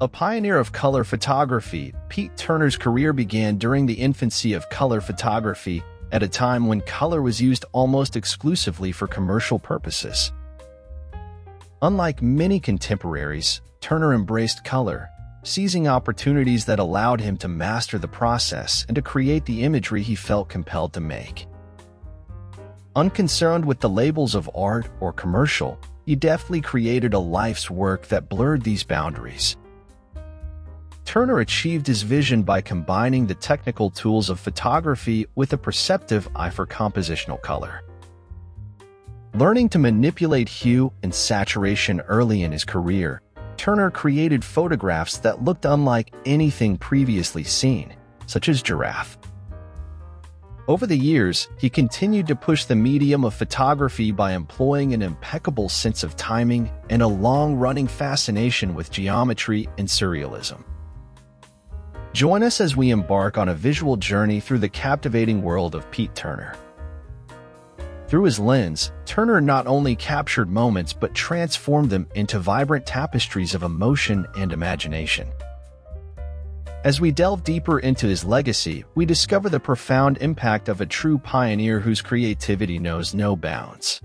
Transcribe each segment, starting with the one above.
A pioneer of color photography, Pete Turner's career began during the infancy of color photography at a time when color was used almost exclusively for commercial purposes. Unlike many contemporaries, Turner embraced color, seizing opportunities that allowed him to master the process and to create the imagery he felt compelled to make. Unconcerned with the labels of art or commercial, he deftly created a life's work that blurred these boundaries. Turner achieved his vision by combining the technical tools of photography with a perceptive eye for compositional color. Learning to manipulate hue and saturation early in his career, Turner created photographs that looked unlike anything previously seen, such as Giraffe. Over the years, he continued to push the medium of photography by employing an impeccable sense of timing and a long-running fascination with geometry and surrealism. Join us as we embark on a visual journey through the captivating world of Pete Turner. Through his lens, Turner not only captured moments but transformed them into vibrant tapestries of emotion and imagination. As we delve deeper into his legacy, we discover the profound impact of a true pioneer whose creativity knows no bounds.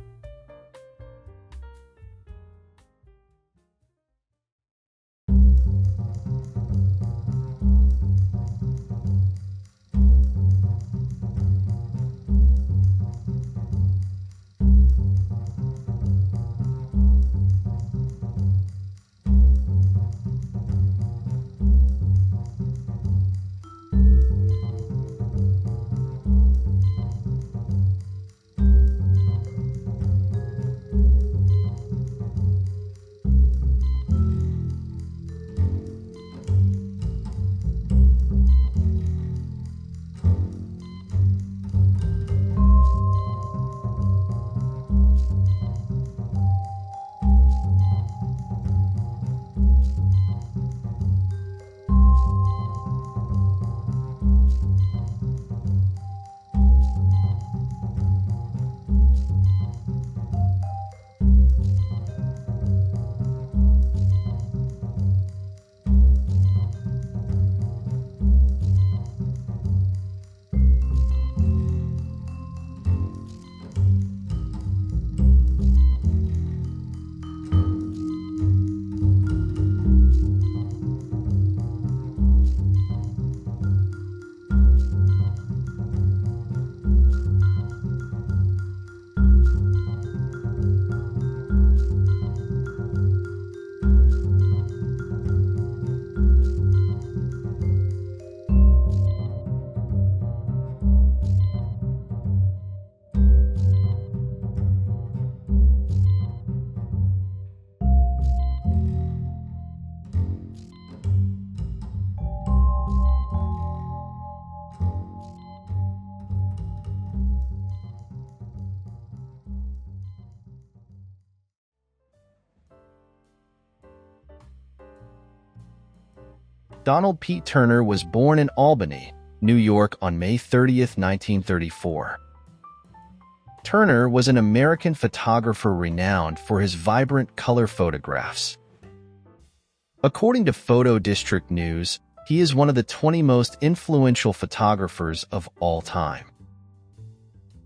Donald Pete Turner was born in Albany, New York on May 30, 1934. Turner was an American photographer renowned for his vibrant color photographs. According to Photo District News, he is one of the 20 most influential photographers of all time.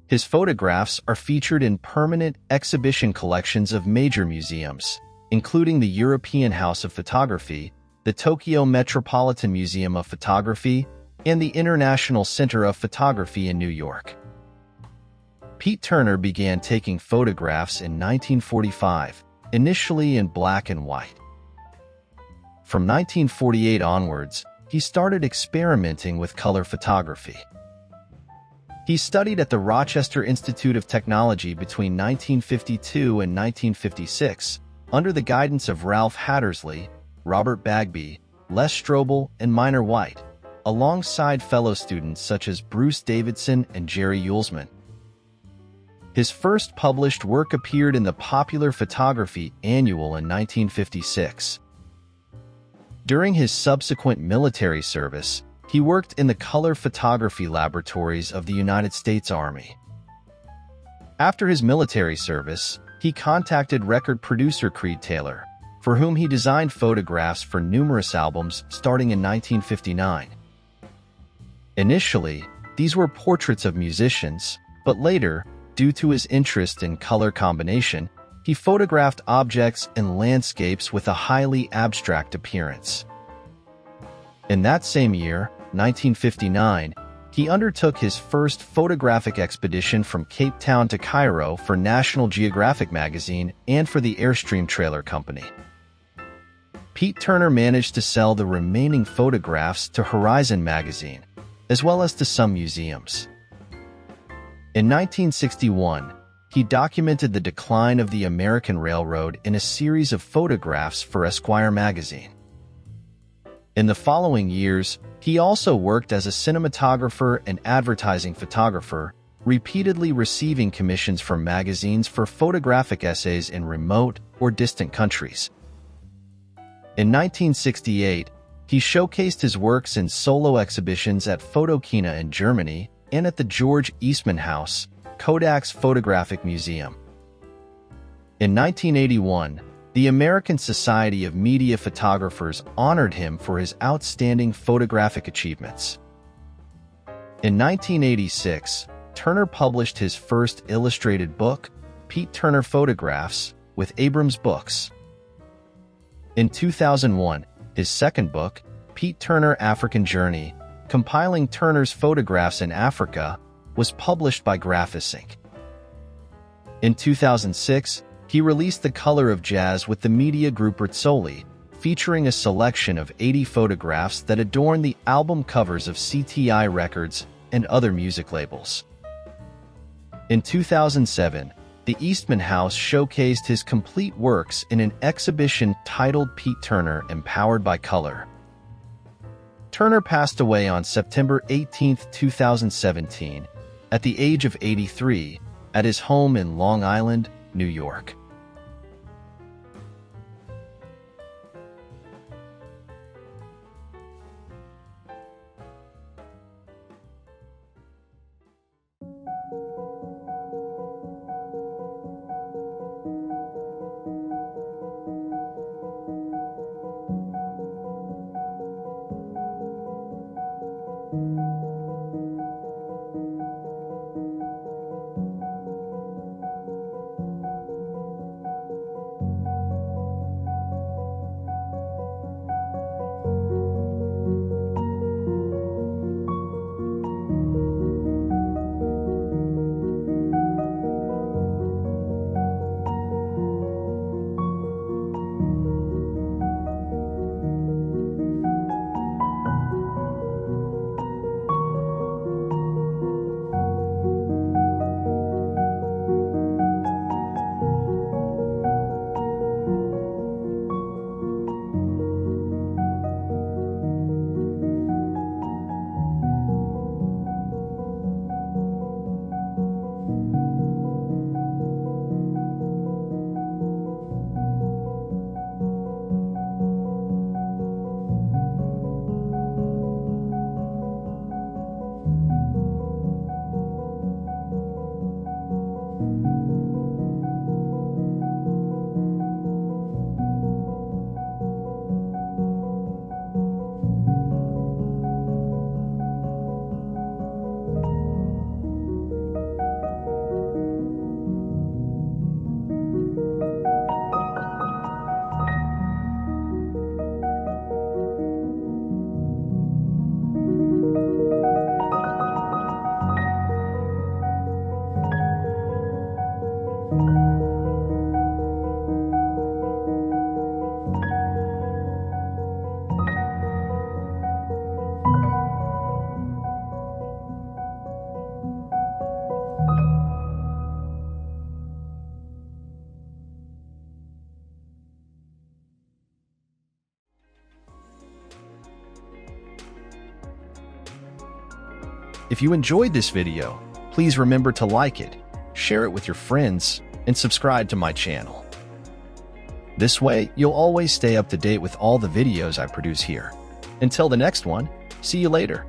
His photographs are featured in permanent exhibition collections of major museums, including the European House of Photography the Tokyo Metropolitan Museum of Photography, and the International Center of Photography in New York. Pete Turner began taking photographs in 1945, initially in black and white. From 1948 onwards, he started experimenting with color photography. He studied at the Rochester Institute of Technology between 1952 and 1956 under the guidance of Ralph Hattersley Robert Bagby, Les Strobel, and Minor White, alongside fellow students such as Bruce Davidson and Jerry Uelsmann. His first published work appeared in the Popular Photography Annual in 1956. During his subsequent military service, he worked in the color photography laboratories of the United States Army. After his military service, he contacted record producer Creed Taylor, for whom he designed photographs for numerous albums starting in 1959. Initially, these were portraits of musicians, but later, due to his interest in color combination, he photographed objects and landscapes with a highly abstract appearance. In that same year, 1959, he undertook his first photographic expedition from Cape Town to Cairo for National Geographic magazine and for the Airstream Trailer Company. Pete Turner managed to sell the remaining photographs to Horizon magazine, as well as to some museums. In 1961, he documented the decline of the American Railroad in a series of photographs for Esquire magazine. In the following years, he also worked as a cinematographer and advertising photographer, repeatedly receiving commissions from magazines for photographic essays in remote or distant countries. In 1968, he showcased his works in solo exhibitions at Photokina in Germany and at the George Eastman House, Kodak's Photographic Museum. In 1981, the American Society of Media Photographers honored him for his outstanding photographic achievements. In 1986, Turner published his first illustrated book, Pete Turner Photographs, with Abrams Books. In 2001, his second book, Pete Turner African Journey, compiling Turner's photographs in Africa, was published by Graphis In 2006, he released The Color of Jazz with the media group Rizzoli, featuring a selection of 80 photographs that adorn the album covers of CTI Records and other music labels. In 2007, the Eastman House showcased his complete works in an exhibition titled Pete Turner Empowered by Color. Turner passed away on September 18, 2017, at the age of 83, at his home in Long Island, New York. If you enjoyed this video, please remember to like it, share it with your friends, and subscribe to my channel. This way, you'll always stay up to date with all the videos I produce here. Until the next one, see you later.